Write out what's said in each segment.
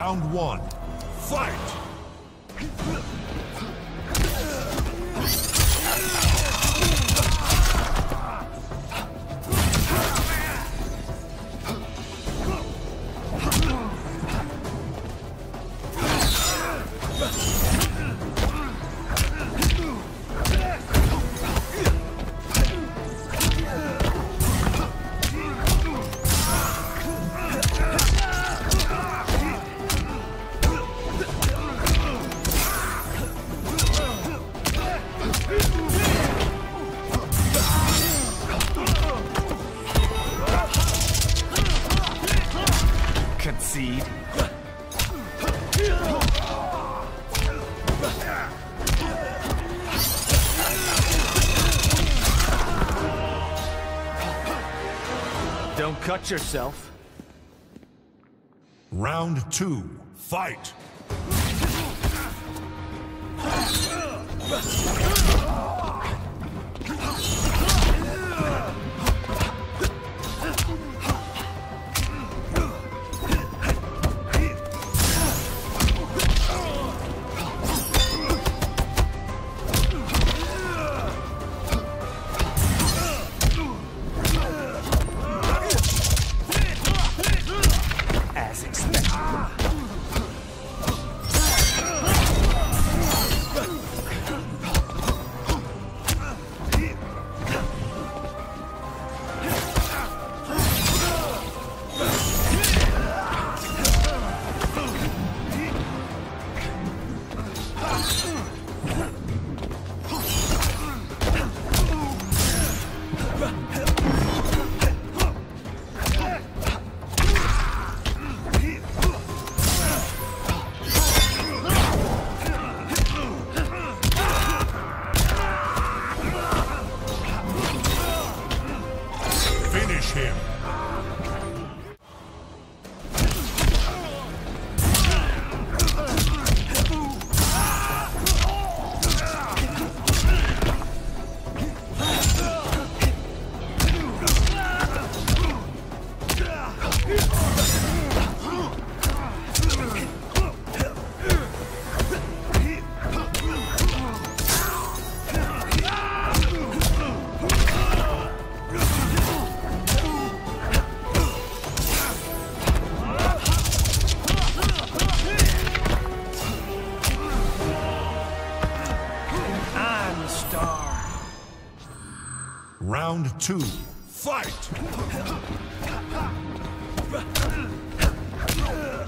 Round one. Fight! Concede. Don't cut yourself. Round two. Fight! Finish him! Round two. Fight!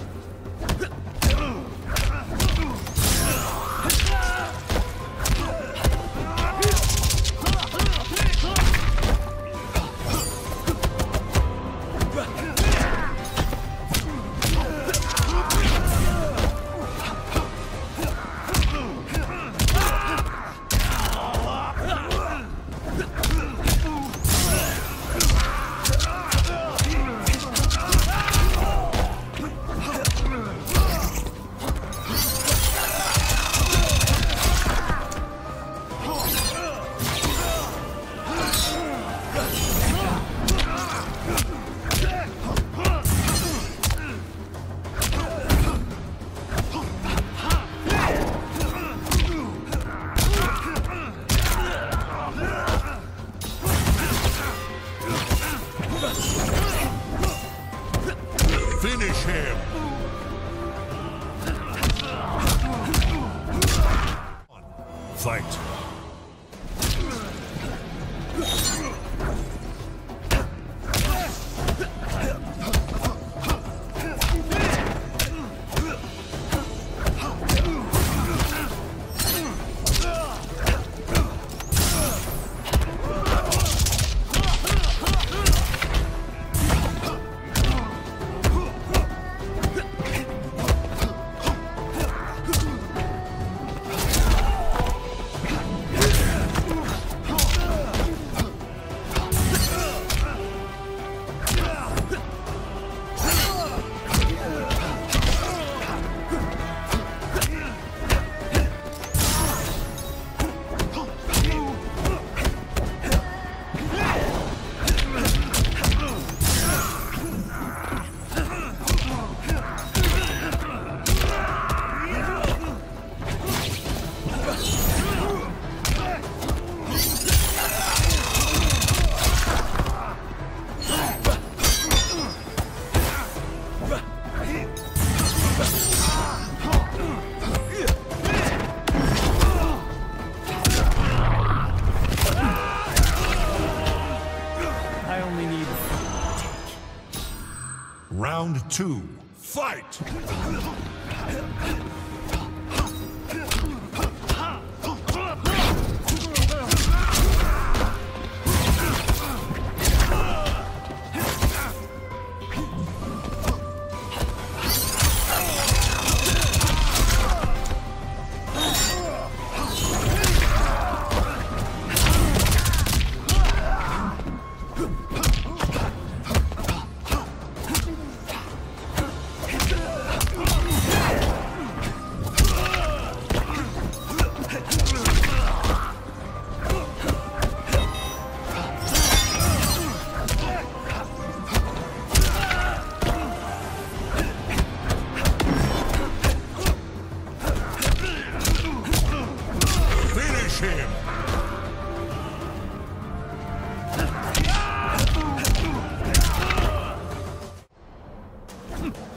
two,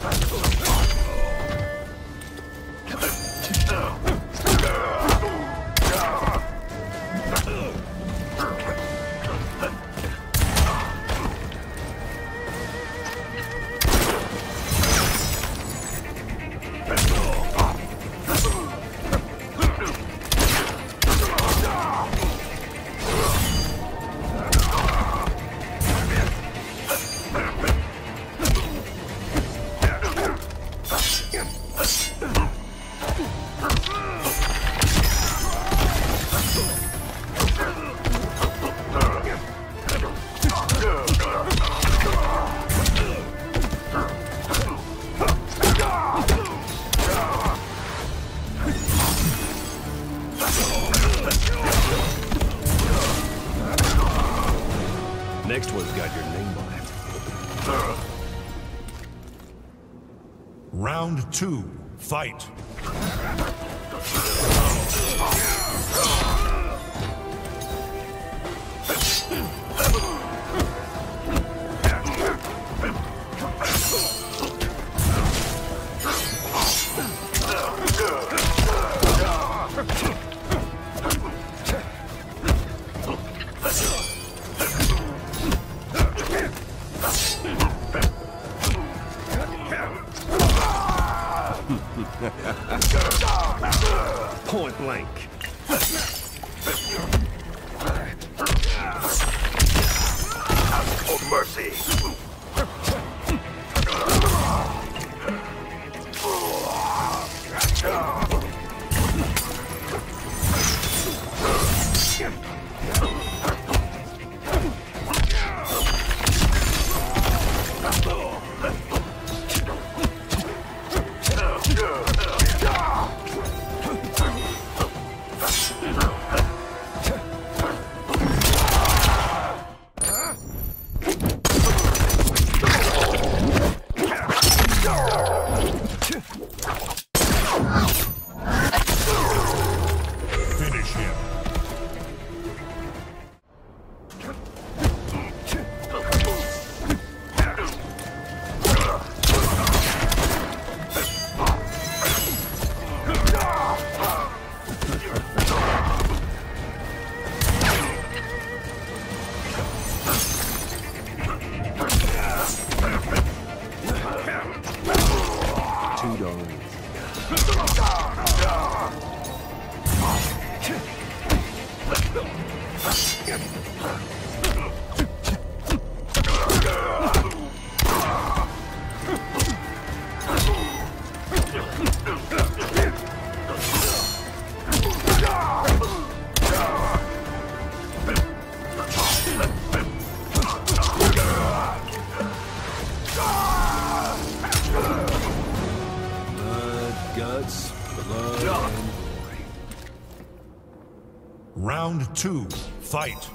Let's go. Two, fight! Point blank. Two, Fight!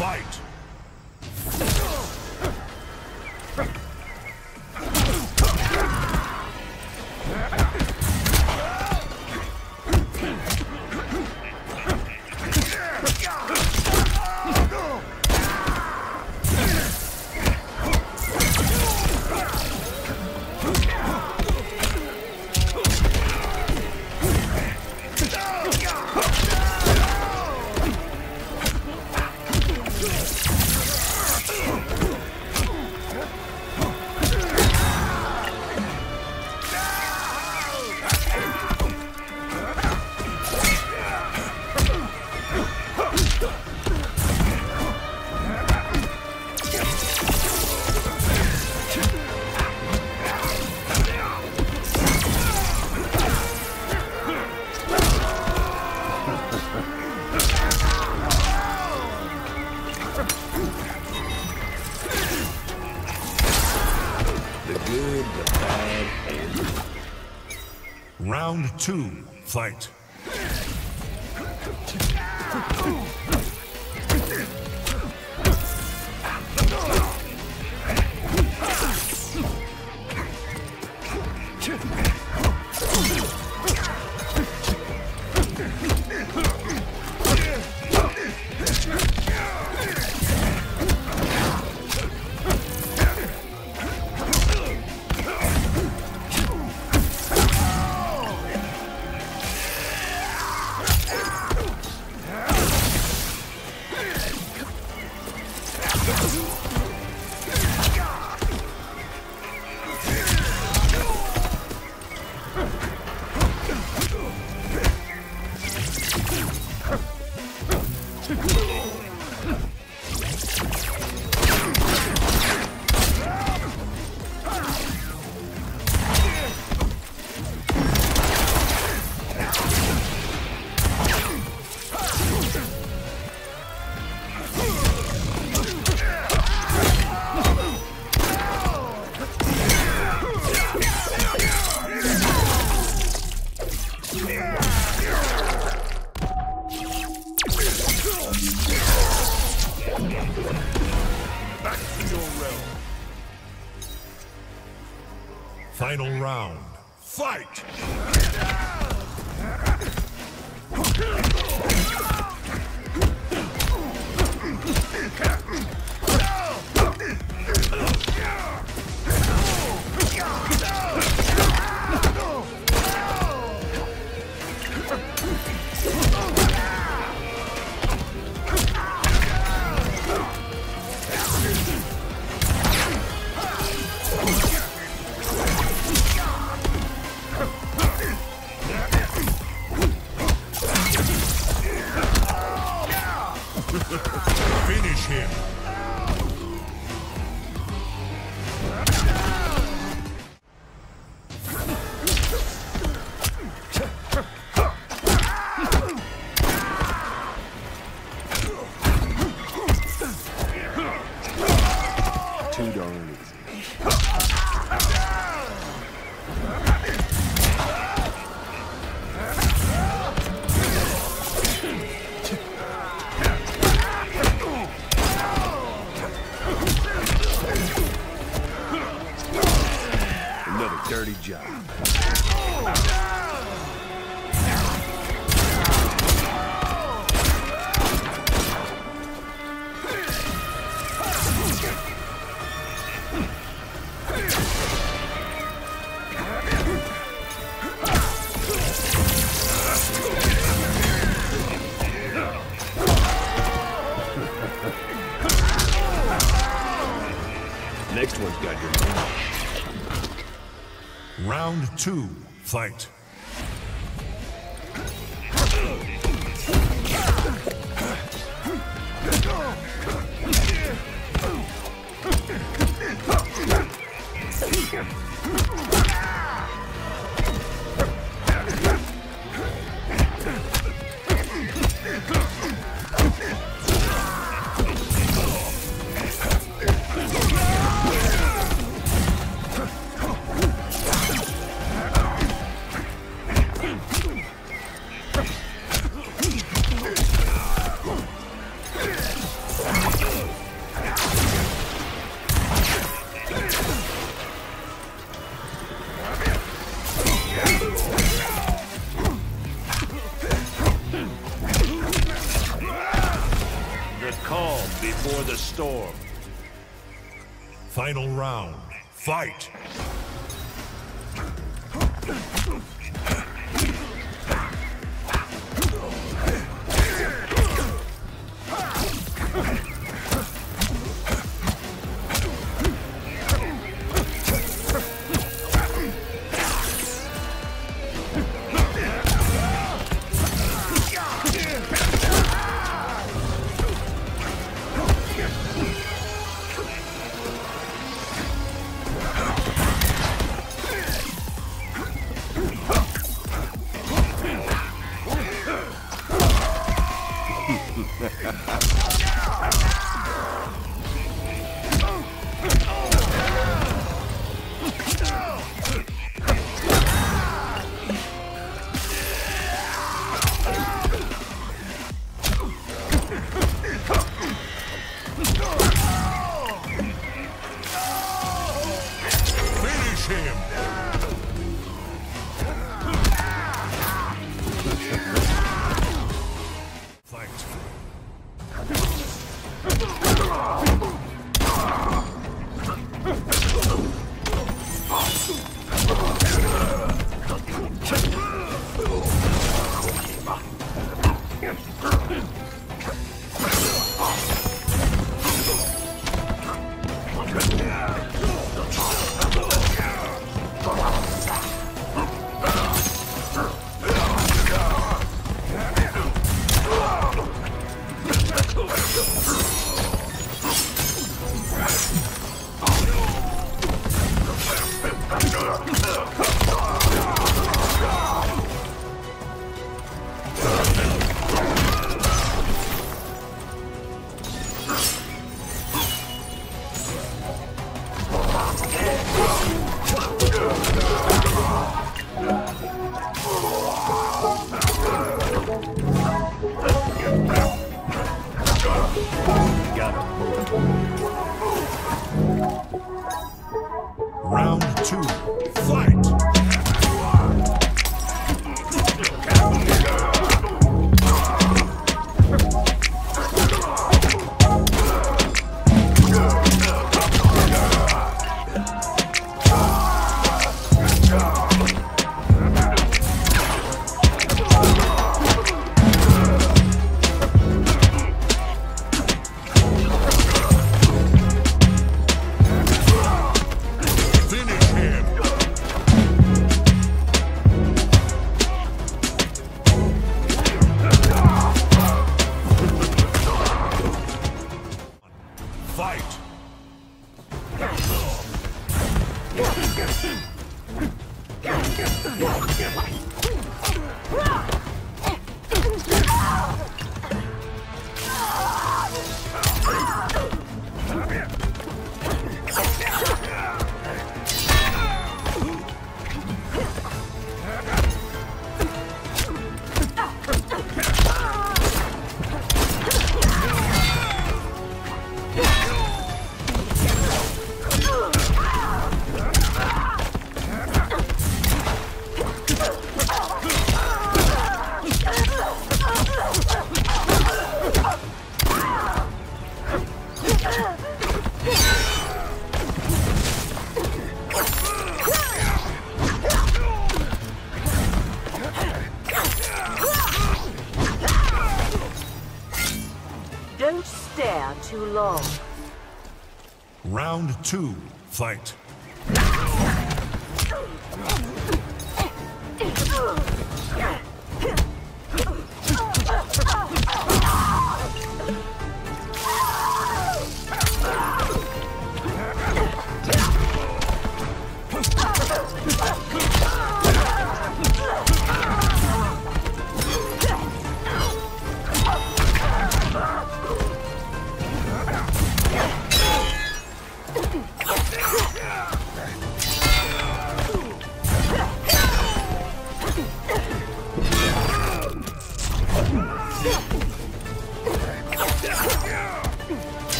Fight. Fight. Another dirty job. Next one's got your. Round two. Fight. Final round. Fight! two, fight.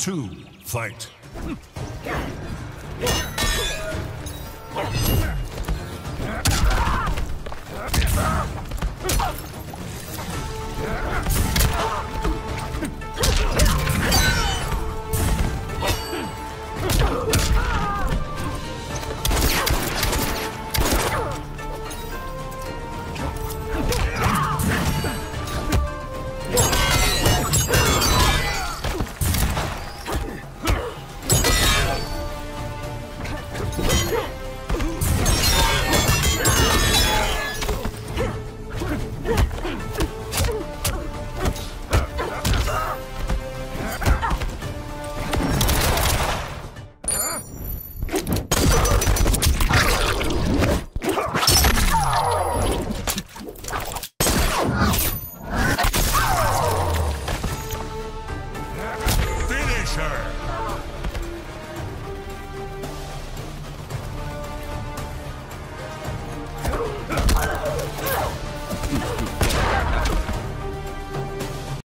two, fight.